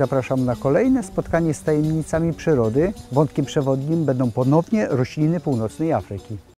zapraszam na kolejne spotkanie z tajemnicami przyrody. Wątkiem przewodnim będą ponownie rośliny północnej Afryki.